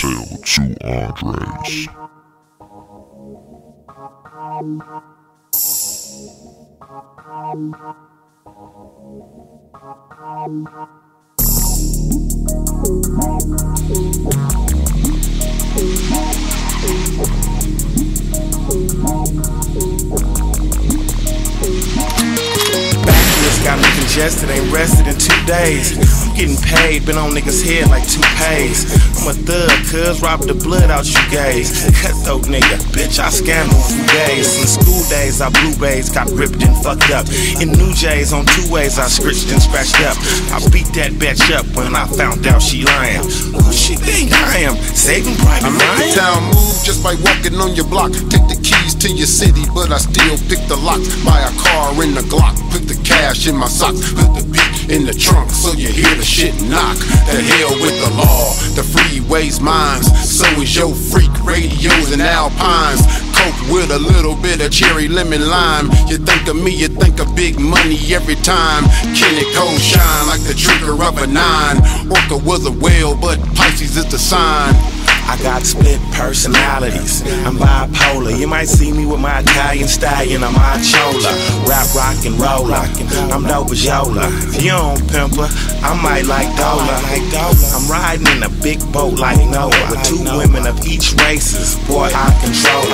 Tell two Andres. Congested, ain't rested in two days. I'm getting paid, been on niggas' head like two pays. I'm a thug, cuz robbed the blood out you gays. Cutthroat nigga, bitch, I scam on few days. In school days, I blue bays, got ripped and fucked up. In New Jays, on two ways, I scritched and scratched up. I beat that bitch up when I found out she lying. Oh, Who she think I am? Saving private I make the town move just by walking on your block. Take the keys to your city, but I still pick the locks. Buy a car in the Glock, put the cash in my socks, put the beat in the trunk so you hear the shit knock. The hell with the law, the freeway's mines. So is your freak radios and alpines. Coke with a little bit of cherry lemon lime. You think of me, you think of big money every time. Kenny Cole shine like the trigger of a nine. Orca was a whale, but Pisces is the sign. I got split personalities. I'm bipolar. You might see me with my Italian stallion. I'm chola. Rap, rock, and roller. I'm dope as Yola. If you don't pimper, I might like Dola. I'm riding in a big boat like Noah with two women of each races. Boy, I control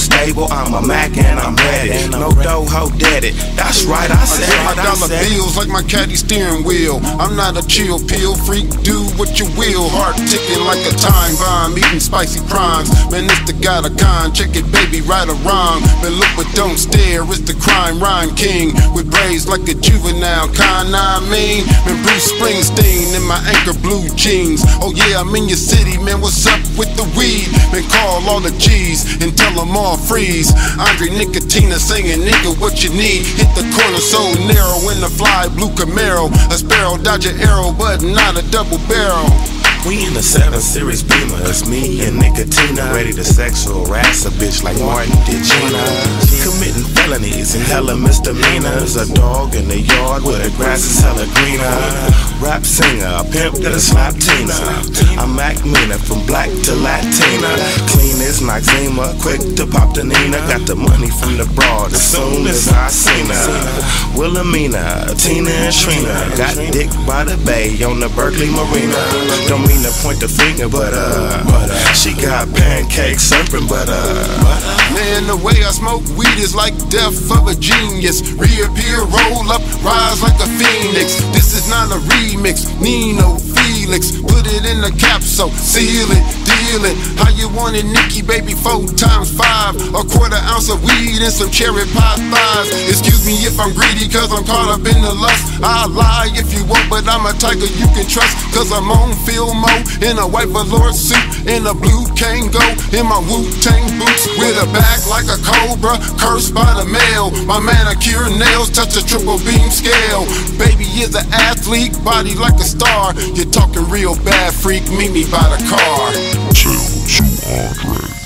stable. I'm a Mac and I'm ready. No dough, hoe dead it. That's right, I I said my. I dollar said it. bills like my caddy steering wheel. I'm not a chill pill freak, do what you will. Heart ticking like a time bomb, eating spicy crimes. Man, it's the god of con. Check it, baby, right or wrong. But look, but don't stare. It's the crime rhyme king with braids like a juvenile. Con, I mean, man, Bruce Springsteen in my anchor blue jeans. Oh yeah, I'm in your city, man. What's up with the weed? Man, call all the G's and tell them all freeze. Andre Nickatina singing, nigga, what you need? Hit the corner so narrow in the fly blue Camaro. A sparrow dodge arrow, but not a double barrel. We in the 7 Series Beamer, it's me and Nickatina. Ready to sexual harass a bitch like Martin did Gina. And hella misdemeanors. A dog in the yard where the grass is hella greener. Rap singer, a pimp that a slap Tina. I'm Mac Mina from black to Latina. Clean as Noxzema, quick to pop the Nina. Got the money from the broad as soon as I seen her. Wilhelmina, Tina and Trina. Got dick by the bay on the Berkeley Marina. Don't mean to point the finger, but uh, she got pancakes, surfing, but uh, Man, the way I smoke weed is like death of a genius. Reappear, roll up, rise like a phoenix. This is not a remix, Nino Felix. Put it in the capsule, seal it, deal it. How you want it, Nikki, baby? Four times five. A quarter ounce of weed and some cherry pie thighs. I'm greedy, cause I'm caught up in the lust. I'll lie if you want, but I'm a tiger you can trust. Cause I'm on Fillmore in a white velour suit, in a blue Kangol, in my Wu Tang boots, with a back like a cobra, cursed by the male. My manicure nails touch a triple beam scale. Baby is an athlete, body like a star. You're talking real bad, freak, meet me by the car. Tell two Andres.